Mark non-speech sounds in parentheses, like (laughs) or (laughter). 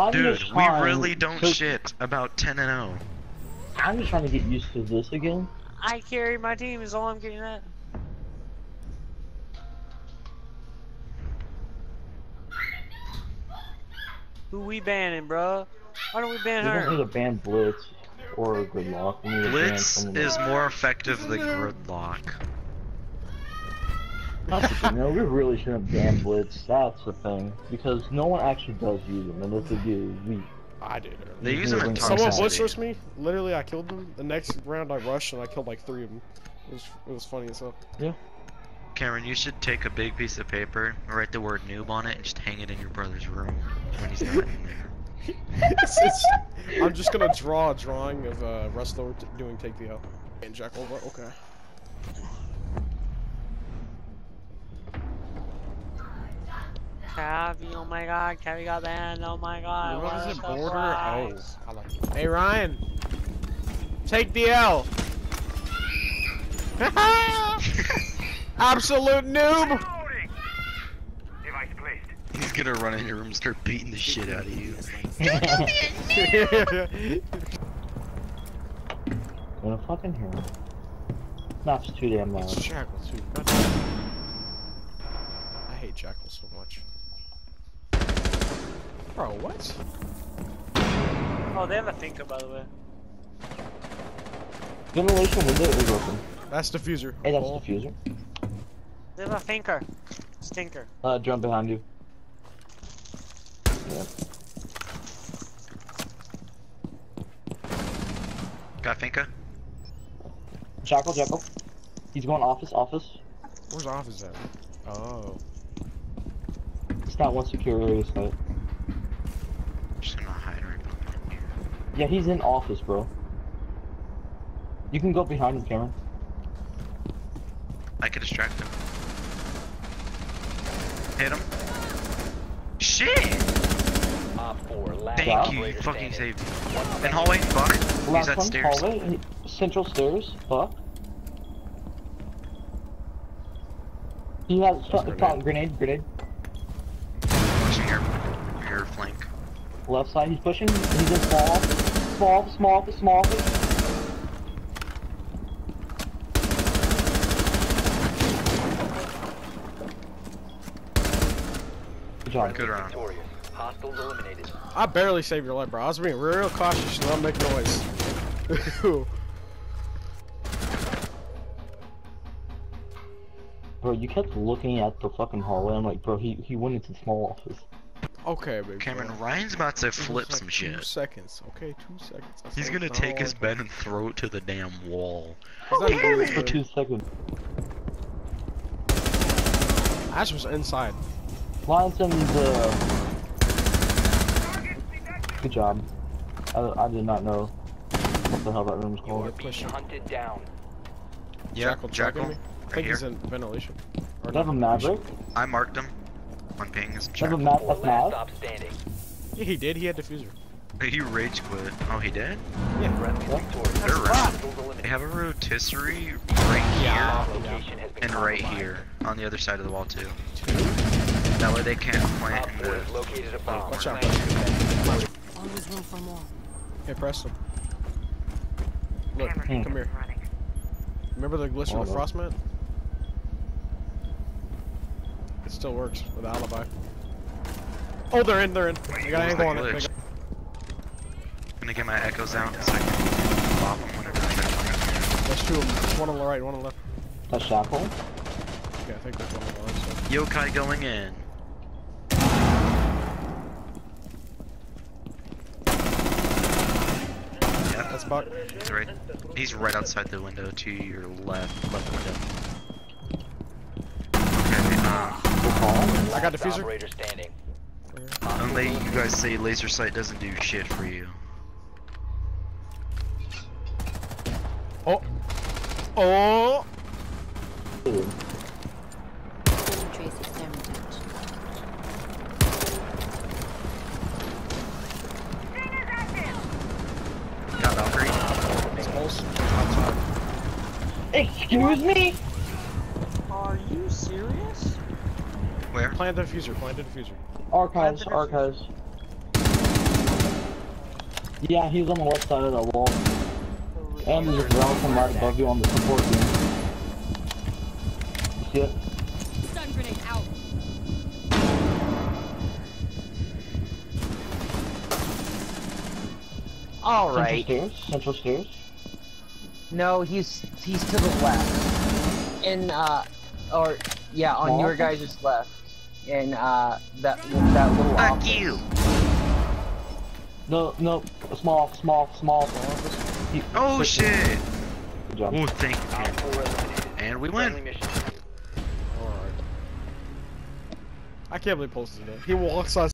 I'm Dude, we really don't to- shit about 10 and oh. 0. I'm just trying to get used to this again. I carry my team is all I'm getting at. Who we banning, bro? Why don't we ban We don't need a ban Blitz or Gridlock. We need a ban Blitz is more effective than Gridlock. That's the thing. No, we really shouldn't ban Blitz. That's the thing because no one actually does use them, and if they do, we. I did. They use them in Someone Someone blitz rushed me. Literally, I killed them. The next round, I rushed and I killed like three of them. It was it was funny as hell. Cameron, you should take a big piece of paper, write the word noob on it, and just hang it in your brother's room when he's not in there. (laughs) It's- it's- I'm just gonna draw a drawing of uh, wrestler t- doing take the L. And Jackal, but okay. Cavi, oh my god, Cavi got banned, oh my god. what is it? Border? fries? Oh, I like it. Hey Ryan, take the L. (laughs) Absolute noob. He's gonna run in your room and start beating the shit out of you. (laughs) Gonna fucking hear him. That's too damn It's loud. Jackal too. I hate Jackal so much. Bro, what? Oh, they have a thinker, by the way. Ventilation window is open. That's defuser. Hey, that's Oh. defuser. They have a thinker. Stinker. Uh, jump behind you. Yeah. Got Finka? Jackal, Jackal. He's going office, office. Where's office at? Oh. It's not one secure area site. just gonna hide right behind you. Yeah, he's in office, bro. You can go behind him, Cameron. I could distract him. Hit him. Shit! Thank you, you fucking saved me. In hallway, fuck. He's Last at one, stairs. hallway, central stairs. Fuck. He has That's front, grenade. grenade, grenade. Left side, he's pushing. He's in small, small, small, small. Good job. Good round. Hostiles eliminated. I barely saved your life, bro. I was being real cautious to not make noise. (laughs) Bro, you kept looking at the fucking hallway. I'm like, bro, he he went into the small office. Okay, baby. Cameron, Ryan's about to flip like some two shit. seconds. Okay, two seconds. I He's said gonna take his bed and throw it to the damn wall. He's not doing this, For two seconds. Ash was inside. Lions in the. Good job. I, I did not know what the hell that room was You are called. being hunted down. Yeah, Jackal, Jackal. tracking me. I Right think here. he's in ventilation. Or Do you have a Maverick? I marked him. On ping is Do you have a Jackal. map Four last stop standing. Yeah, he did. He had defuser. He rage quit. Oh, he did? Friendly Yeah. They're right. They have a rotisserie right here Location has been and right compromised. here on the other side of the wall too. That way they can't plant Op in the. located a bomb. Watch out. Plan. Always room for more. Hey, Preston. Look, Hmm. come here. Remember the glitch in Hold the on. It still works with alibi. Oh, they're in, they're in. I got an What angle on that it. glitch? Got- I'm gonna get my echoes out so I can pop them whenever I get one. There's two of them. There's one on the right, one on the left. That's Shackle. Okay, I think there's one on the left. So. Yokai going in. Yeah, That's Buck. he's right. He's right outside the window to your left, left window. Okay, uh, Good call. I got Last defuser. Operator standing. don't let you guys say laser sight doesn't do shit for you. Oh. Oh. Dude. Got Valkyrie. It's pulse. Outside. Excuse me? Are you serious? Where? Plant the defuser. Plant the defuser. Archives, the archives. Yeah, he's on the left side of that wall. And there's a Rellicum right above you on the support beam. You see it? Stun grenade out. All right. Central stairs. Central stairs. No, he's he's to the left. In uh, or yeah, on Small your guys' left. In uh, that that little Fuck office. you! No, no. Small, small, small. He- Oh quick- shit! Good job. Oh, thank you, Op Karen. 4 eliminated. And we win. Alright. I can't believe posted it. He walks us